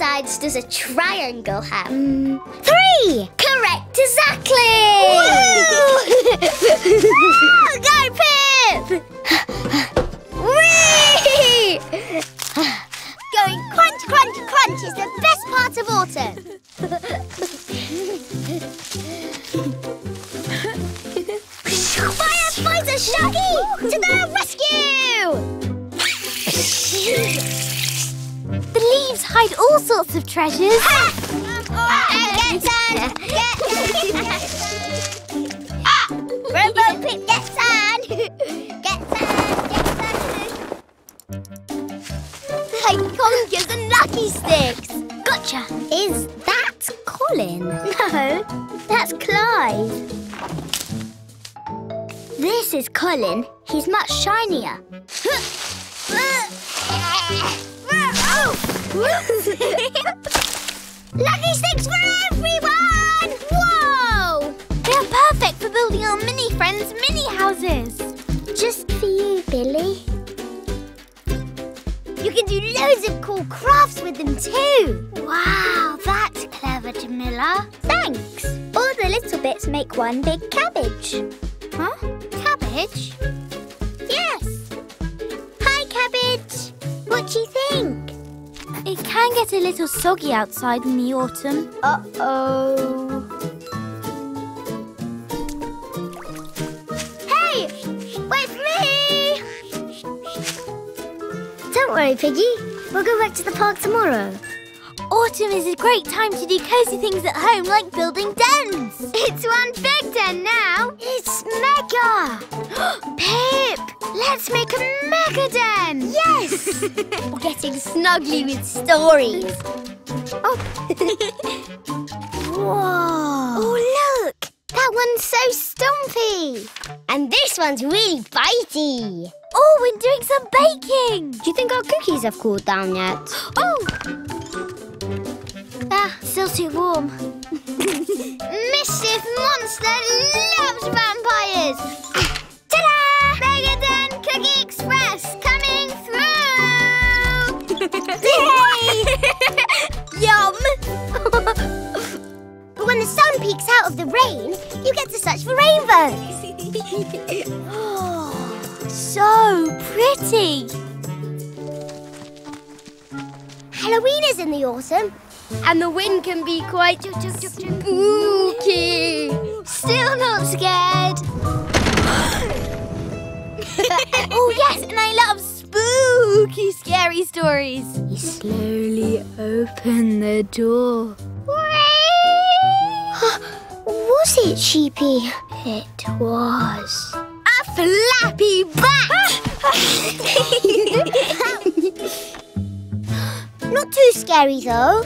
sides does a triangle have? Three! Correct, exactly! Woo! Go, Pip! Whee! Going crunch, crunch, crunch is the best part of autumn. Firefighter Shaggy! To the rescue! Hide all sorts of treasures. Get sand! Get ah! Robo Pip, get sand! Get sand! Get sand! Hey, conkers and lucky sticks! Gotcha! Is that Colin? No, that's Clive. This is Colin. He's much shinier. Lucky sticks for everyone! Whoa! They're perfect for building our mini friends' mini houses. Just for you, Billy. You can do loads of cool crafts with them too. Wow, that's clever, Jamila. Thanks. All the little bits make one big cabbage. Huh? Cabbage? Yes. Hi, cabbage. What do you think? It can get a little soggy outside in the autumn. Uh-oh. Hey! Wait for me! Don't worry, Piggy. We'll go back to the park tomorrow. Autumn is a great time to do cosy things at home, like building dens. It's one big den now. It's mega. Let's make a mega den. Yes. We're getting snuggly with stories. Oh. Whoa. Oh, look. That one's so stumpy. And this one's really bitey. Oh, we're doing some baking. Do you think our cookies have cooled down yet? Oh. Ah, still too warm. Mischief Monster loves vampires. Peeks out of the rain, you get to search for rainbows. so pretty. Halloween is in the autumn. And the wind can be quite spooky. Still not scared. oh, yes, and I love spooky, scary stories. You slowly open the door. Was it, Sheepy? It was. A flappy bat! Not too scary, though.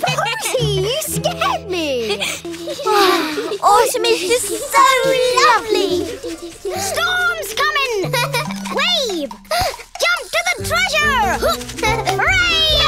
Posy, you scared me. Autumn is just so lovely. Storm's coming. Wave. Jump to the treasure. Hooray!